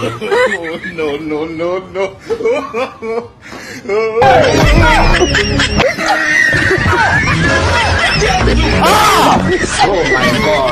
oh, no, no, no, no. oh, oh my god.